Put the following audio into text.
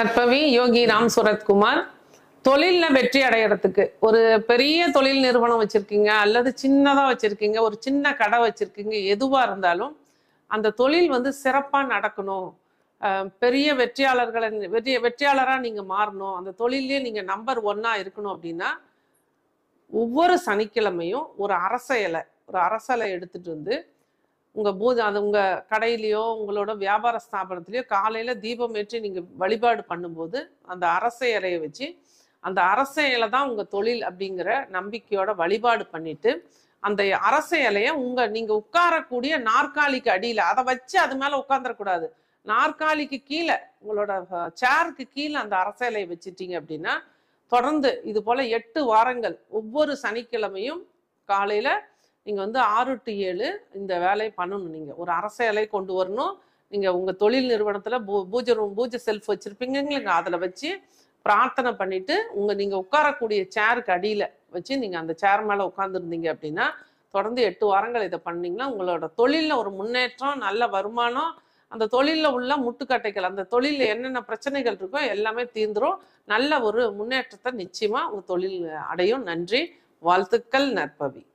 நற்பவி யோகி ராம் சுரத்குமார் தொழில்ல வெற்றி அடையிறதுக்கு. ஒரு பெரிய தொழில் நிறுவனம் வச்சிருக்கீங்க அல்லது சின்னதாக வச்சிருக்கீங்க ஒரு சின்ன கடை வச்சிருக்கீங்க எதுவாக இருந்தாலும் அந்த தொழில் வந்து சிறப்பாக நடக்கணும். பெரிய வெற்றியாளர்களை வெற்றி வெற்றியாளராக நீங்கள் மாறணும். அந்த தொழிலே நீங்கள் நம்பர் ஒன்னாக இருக்கணும் அப்படின்னா ஒவ்வொரு சனிக்கிழமையும் ஒரு அரச இலை ஒரு அரசலை எடுத்துகிட்டு எடுத்துட்டு வந்து உங்கள் பூஜை அது உங்கள் கடையிலையோ உங்களோட வியாபார ஸ்தாபனத்திலையோ காலையில் தீபம் ஏற்றி நீங்கள் வழிபாடு பண்ணும்போது அந்த அரச இலையை வச்சு அந்த அரச இலை தான் உங்கள் தொழில் அப்படிங்கிற நம்பிக்கையோட வழிபாடு பண்ணிட்டு அந்த அரச இலையை உங்கள் நீங்கள் உட்காரக்கூடிய நாற்காலிக்கு அடியில் அதை வச்சு அது மேலே உட்காந்துடக்கூடாது நாற்காலிக்கு கீழே உங்களோட சேருக்கு கீழே அந்த அரச இலையை வச்சுட்டீங்க அப்படின்னா தொடர்ந்து இது போல எட்டு வாரங்கள் ஒவ்வொரு சனிக்கிழமையும் காலையில் நீங்கள் வந்து ஆறு டு ஏழு இந்த வேலையை பண்ணணும். நீங்கள் ஒரு அரசியலை கொண்டு வரணும். நீங்கள் உங்கள் தொழில் நிறுவனத்தில் பூ- பூஜை ரூம் பூஜை செல்ஃப் வச்சிருப்பீங்க அதில் வச்சு பிரார்த்தனை பண்ணிவிட்டு உங்கள் நீங்கள் உட்காரக்கூடிய சேருக்கு அடியில் வச்சு நீங்கள் அந்த சேர் மேலே உட்காந்துருந்தீங்க அப்படின்னா தொடர்ந்து எட்டு வாரங்கள் இதை பண்ணீங்கன்னா உங்களோட தொழிலில் ஒரு முன்னேற்றம் நல்ல வருமானம் அந்த தொழிலில் உள்ள முட்டுக்கட்டைகள் அந்த தொழிலில் என்னென்ன பிரச்சனைகள் இருக்கோ எல்லாமே தீர்ந்துரும். நல்ல ஒரு முன்னேற்றத்தை நிச்சயமாக உங்கள் தொழில் அடையும். நன்றி. வாழ்த்துக்கள் நற்பவி.